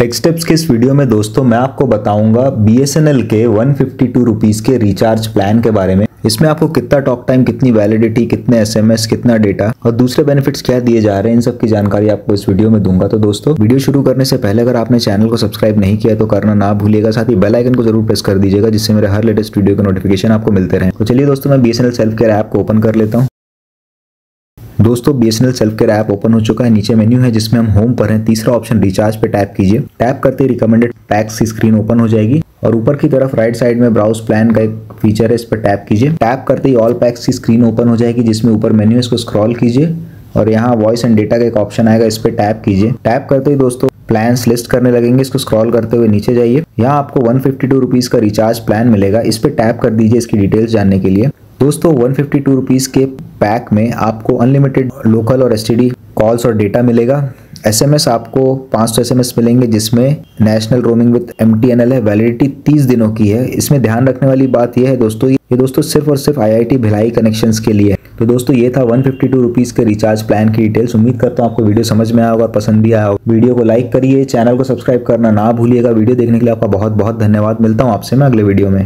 Take steps के इस video में दोस्तों मैं आपको बताऊँगा बी एस एन एल के वन फिफ्टी के रिचार्ज प्लान के बारे में। इसमें आपको कितना टॉक टाइम कितनी वैलिडिटी कितने एसएमएस कितना डेटा और दूसरे बेनिफिट्स क्या दिए जा रहे हैं, इन सब की जानकारी आपको इस वीडियो में दूँगा। तो दोस्तों वीडियो शुरू करने से पहले अगर आपने चैनल को सब्सक्राइब नहीं किया तो करना ना भूलिएगा। साथ ही बेल आइकन को ज़रूर प्रेस कर दीजिएगा, जिससे मेरे हर लेटेस्ट वीडियो के नोटिफिकेशन आपको मिलते रहे। तो चलिए दोस्तों, मैं B S self care app को ओपन कर लेता हूँ। दोस्तों B S self care app open हो चुका है। नीचे मेन्यू है जिसमें हम होम पर हैं। तीसरा ऑप्शन रिचार्ज पे टैप कीजिए। टैप करते ही रिकमेंडेड पैक्स की स्क्रीन ओपन हो जाएगी। और ऊपर की तरफ़ राइट साइड में ब्राउज प्लान का एक फीचर है, इस पर टैप कीजिए। टैप करते ही ऑल पैक्स की स्क्रीन ओपन हो जाएगी, जिसमें ऊपर मेन्यू इसको स्क्रॉल कीजिए। और यहाँ वॉइस एंड डेटा का एक ऑप्शन आएगा, इस पर टैप कीजिए। टैप करते ही दोस्तों प्लान्स लिस्ट करने लगेंगे, इसको स्क्रॉल करते हुए नीचे जाइए। यहाँ आपको वन फिफ्टी का रिचार्ज प्लान मिलेगा। इस पर टैप कर दीजिए इसकी डिटेल्स जानने के लिए। दोस्तों वन फिफ्टी के पैक में आपको अनलिमिटेड लोकल और एसटीडी कॉल्स और डेटा मिलेगा। एसएमएस आपको 500 एसएमएस मिलेंगे, जिसमें नेशनल रोमिंग विद एमटीएनएल है। वैलिडिटी 30 दिनों की है। इसमें ध्यान रखने वाली बात यह है दोस्तों, ये दोस्तों सिर्फ़ और सिर्फ़ आईआईटी भिलाई कनेक्शंस के लिए तो दोस्तों, ये था वन फिफ्टी के रिचार्ज प्लान की डिटेल्स उम्मीद करता हूँ आपको वीडियो समझ में आया होगा पसंद भी आया होगा। वीडियो को लाइक करिए चैनल को सब्सक्राइब करना ना भूलिएगा। वीडियो देखने के लिए आपका बहुत बहुत धन्यवाद। मिलता हूँ आपसे मैं अगले वीडियो में।